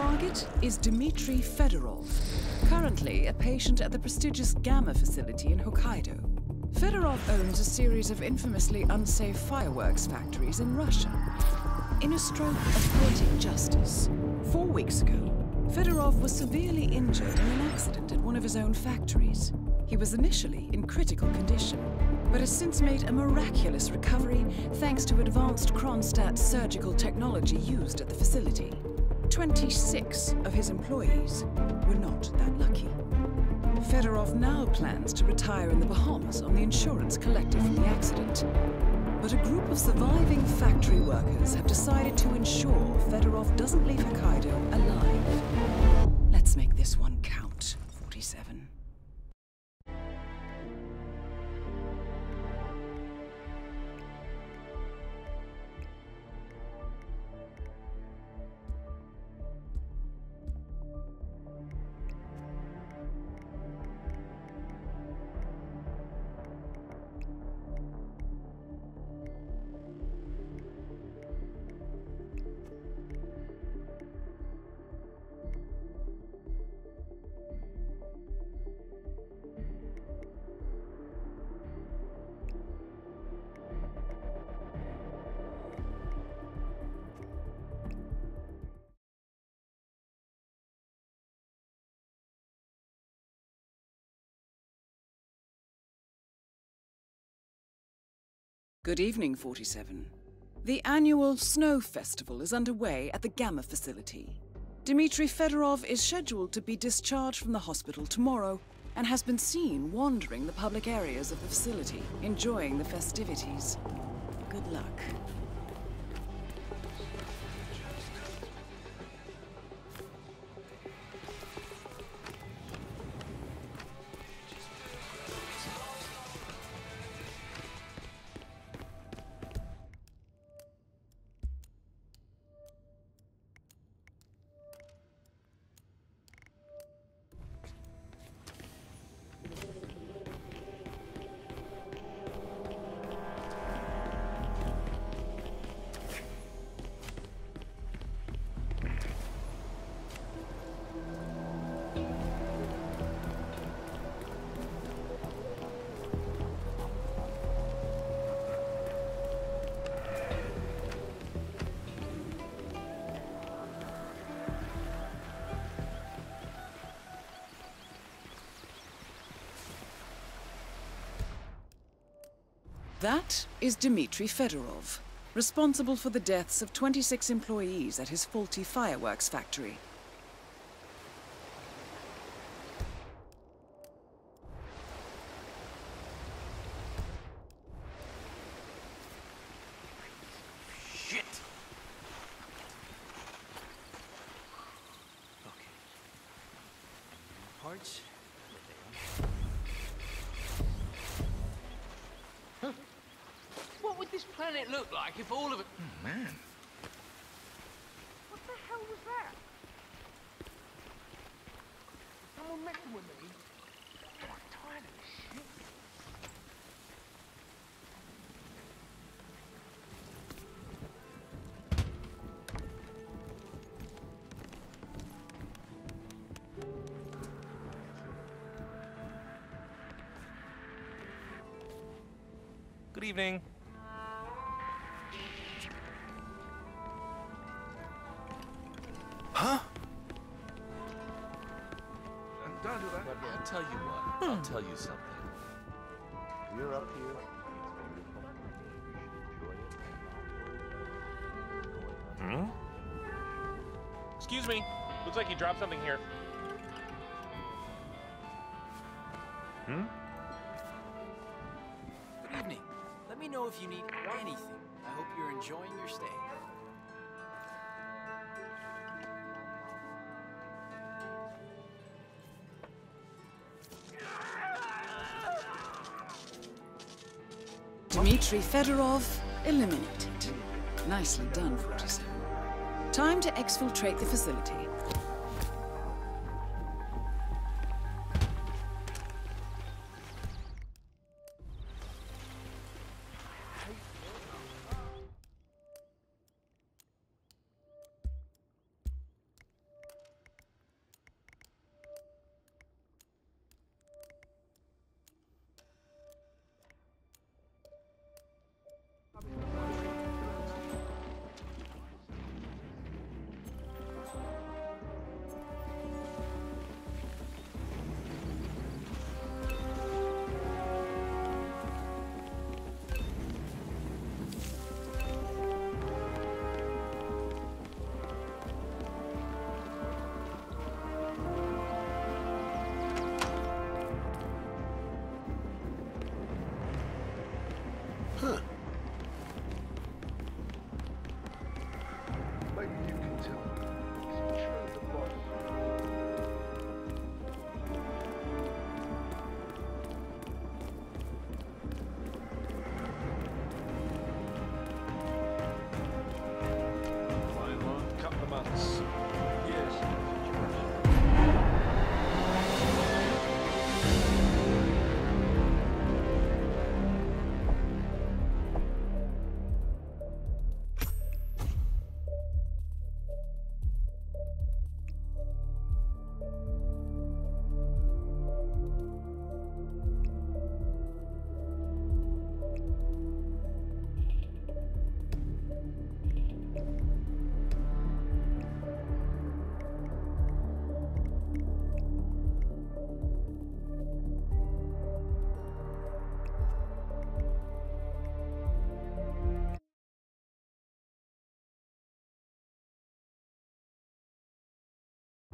target is Dmitry Fedorov, currently a patient at the prestigious GAMA facility in Hokkaido. Fedorov owns a series of infamously unsafe fireworks factories in Russia. In a stroke of poetic justice, four weeks ago, Fedorov was severely injured in an accident at one of his own factories. He was initially in critical condition, but has since made a miraculous recovery thanks to advanced Kronstadt surgical technology used at the facility. 26 of his employees were not that lucky. Fedorov now plans to retire in the Bahamas on the insurance collected from the accident. But a group of surviving factory workers have decided to ensure Fedorov doesn't leave Hokkaido alive. Let's make this one count, Good evening, 47. The annual Snow Festival is underway at the GAMA facility. Dmitry Fedorov is scheduled to be discharged from the hospital tomorrow and has been seen wandering the public areas of the facility, enjoying the festivities. Good luck. That is Dmitry Fedorov, responsible for the deaths of 26 employees at his faulty fireworks factory. Planet look if all of it... Oh, man. What the hell was that? Someone messing with me? I'm tired of this shit. Good evening. Tell you something. We're up here. Hmm? Excuse me. Looks like you dropped something here. Hmm? Good evening. Let me know if you need anything. I hope you're enjoying your stay. Dmitry Fedorov eliminated. Nicely done, 47. Time to exfiltrate the facility.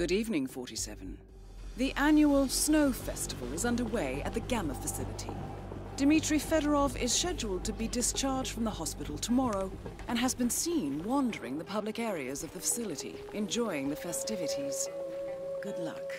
Good evening, 47. The annual Snow Festival is underway at the GAMA facility. Dmitry Fedorov is scheduled to be discharged from the hospital tomorrow and has been seen wandering the public areas of the facility, enjoying the festivities. Good luck.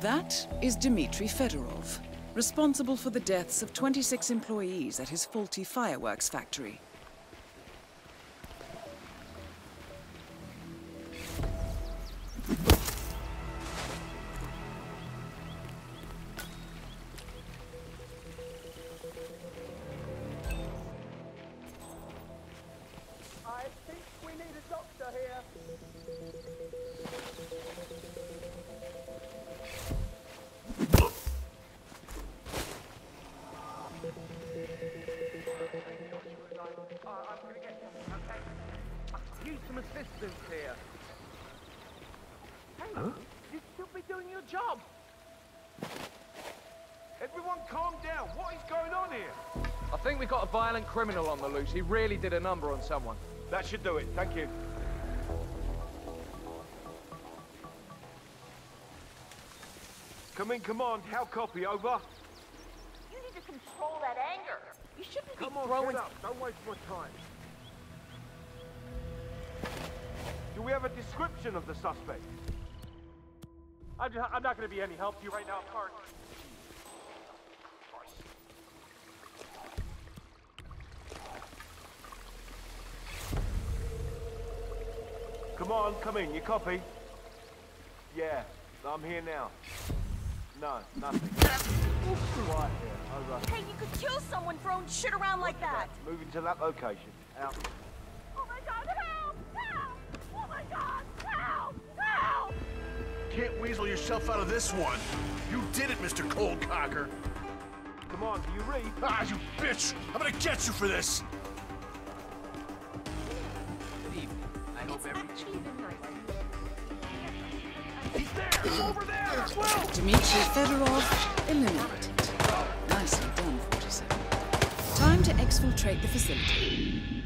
That is Dmitry Fedorov, responsible for the deaths of 26 employees at his faulty fireworks factory. Calm. What is going on here? I think we've got a violent criminal on the loose. He really did a number on someone. That should do it. Thank you. Come in, command. How copy? Over. You need to control that anger. You shouldn't Come be on, throwing... get up. Don't waste my time. Do we have a description of the suspect? I'm, ju- I'm not gonna be any help to you right now, Clark. Come on, come in. You copy? Yeah, I'm here now. No, nothing. Quiet here. Over. Hey, you could kill someone throwing shit around like that. Moving to that location. Out. Oh my god, help! Help! Oh my god, help! Help! Can't weasel yourself out of this one. You did it, Mr. Coldcocker. Come on, do you read? Ah, you bitch! I'm gonna get you for this! Dmitry Fedorov eliminated. Nicely done, 47. Time to exfiltrate the facility.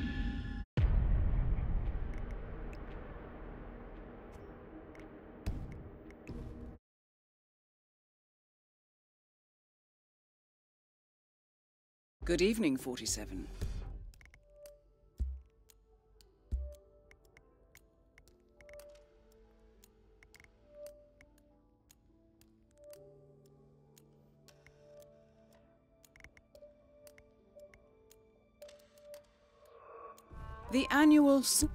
Good evening, 47. The annual Snow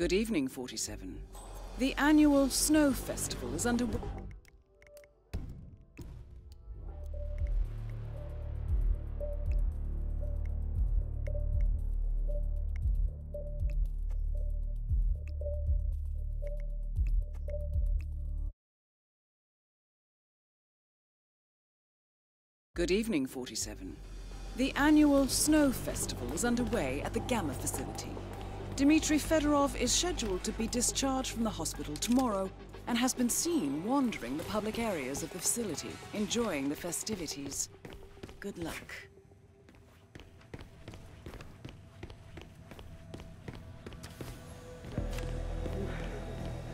Good evening, 47. The annual Snow Festival is underway. Good evening, 47. The annual Snow Festival is underway at the GAMA facility. Dmitry Fedorov is scheduled to be discharged from the hospital tomorrow and has been seen wandering the public areas of the facility, enjoying the festivities. Good luck.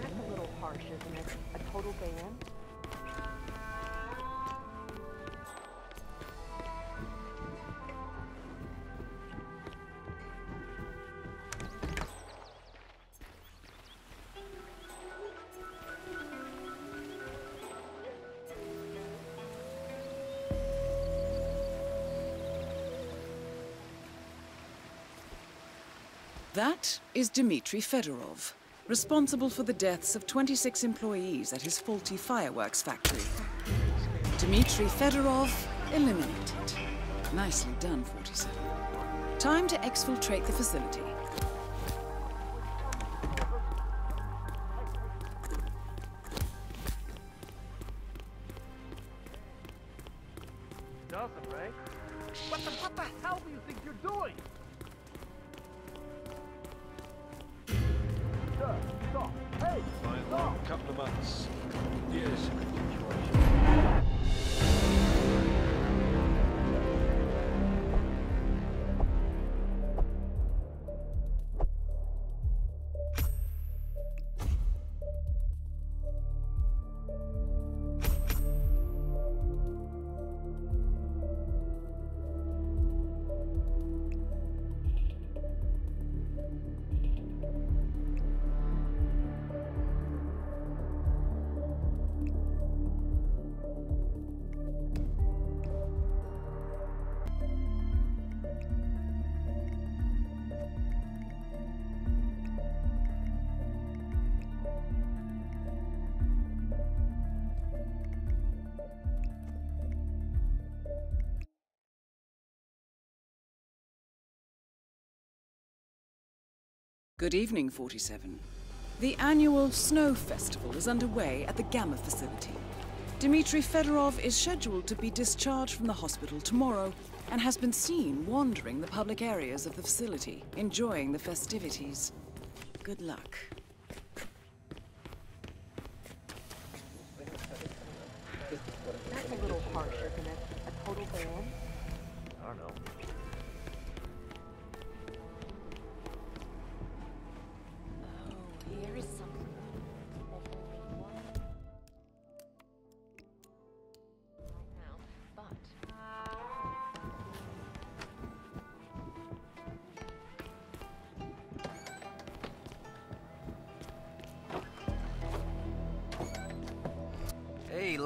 That's a little harsh, isn't it? A total ban? That is Dmitry Fedorov, responsible for the deaths of 26 employees at his faulty fireworks factory. Dmitry Fedorov eliminated. Nicely done, 47. Time to exfiltrate the facility. Nothing, right? What the, what the hell do you think you're doing? Stop. Hey, stop. A couple of months. Yes. Good evening, 47. The annual Snow Festival is underway at the GAMA facility. Dmitry Fedorov is scheduled to be discharged from the hospital tomorrow and has been seen wandering the public areas of the facility, enjoying the festivities. Good luck. That's a little harsh, isn't it? A total ban? I don't know.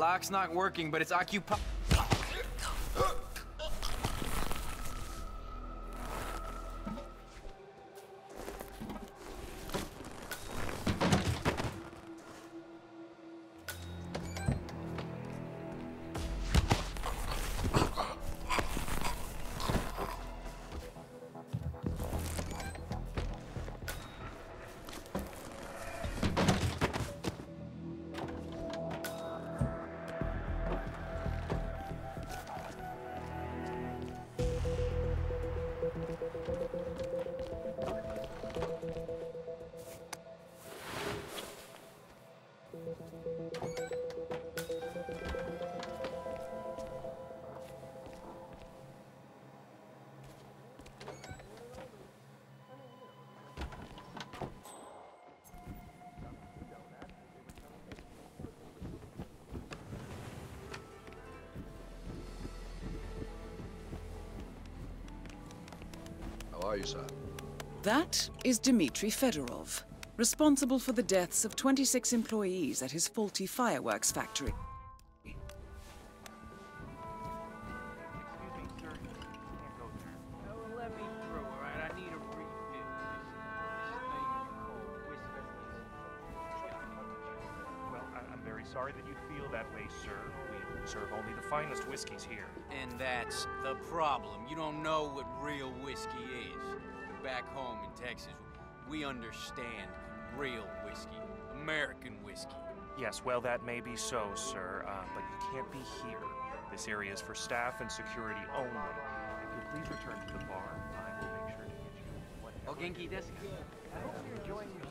Lock's not working, but it's occupied. That is Dmitry Fedorov, responsible for the deaths of 26 employees at his faulty fireworks factory. Whiskey is. But back home in Texas, we understand real whiskey, American whiskey. Yes, well, that may be so, sir, uh, but you can't be here. This area is for staff and security only. If you'll please return to the bar, I will make sure to get you whatever. Oh, Genki desu. I hope you're enjoying your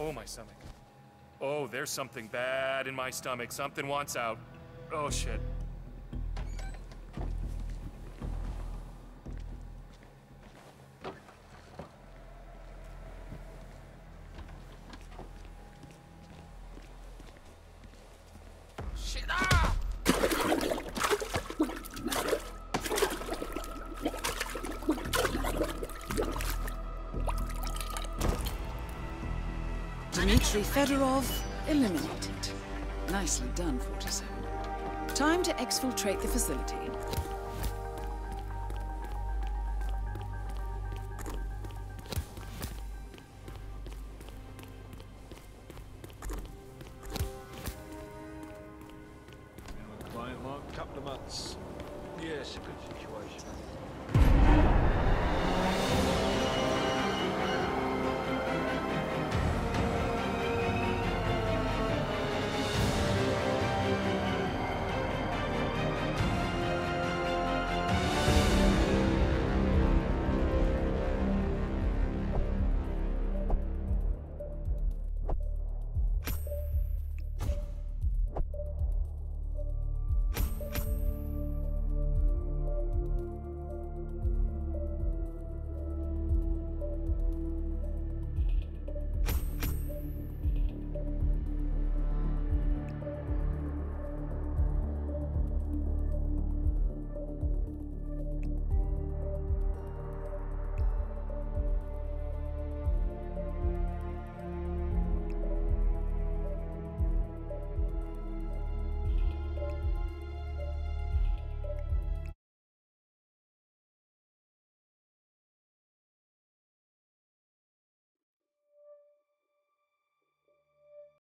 Oh, my stomach. Oh, there's something bad in my stomach. Something wants out. Oh, shit. Fedorov eliminated. Nicely done, 47. Time to exfiltrate the facility.